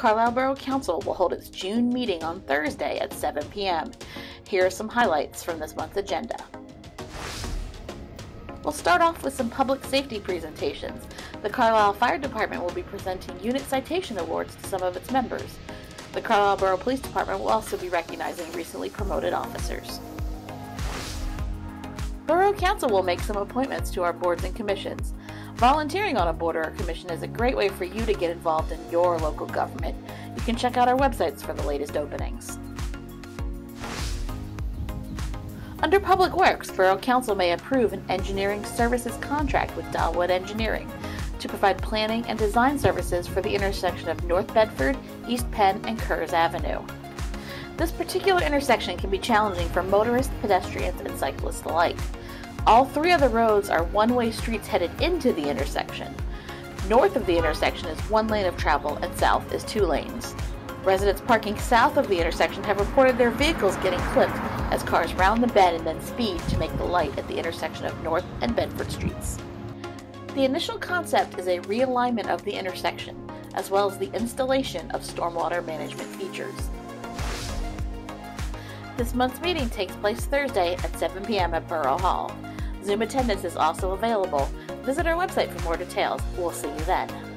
Carlisle Borough Council will hold its June meeting on Thursday at 7 p.m. Here are some highlights from this month's agenda. We'll start off with some public safety presentations. The Carlisle Fire Department will be presenting unit citation awards to some of its members. The Carlisle Borough Police Department will also be recognizing recently promoted officers. Borough Council will make some appointments to our boards and commissions. Volunteering on a board or a commission is a great way for you to get involved in your local government. You can check out our websites for the latest openings. Under Public Works, Borough Council may approve an engineering services contract with Dalwood Engineering to provide planning and design services for the intersection of North Bedford, East Penn, and Kerrs Avenue. This particular intersection can be challenging for motorists, pedestrians, and cyclists alike. All three of the roads are one-way streets headed into the intersection. North of the intersection is one lane of travel and south is two lanes. Residents parking south of the intersection have reported their vehicles getting clipped as cars round the bend and then speed to make the light at the intersection of North and Bedford Streets. The initial concept is a realignment of the intersection, as well as the installation of stormwater management features. This month's meeting takes place Thursday at 7 p.m. at Borough Hall. Zoom attendance is also available. Visit our website for more details. We'll see you then.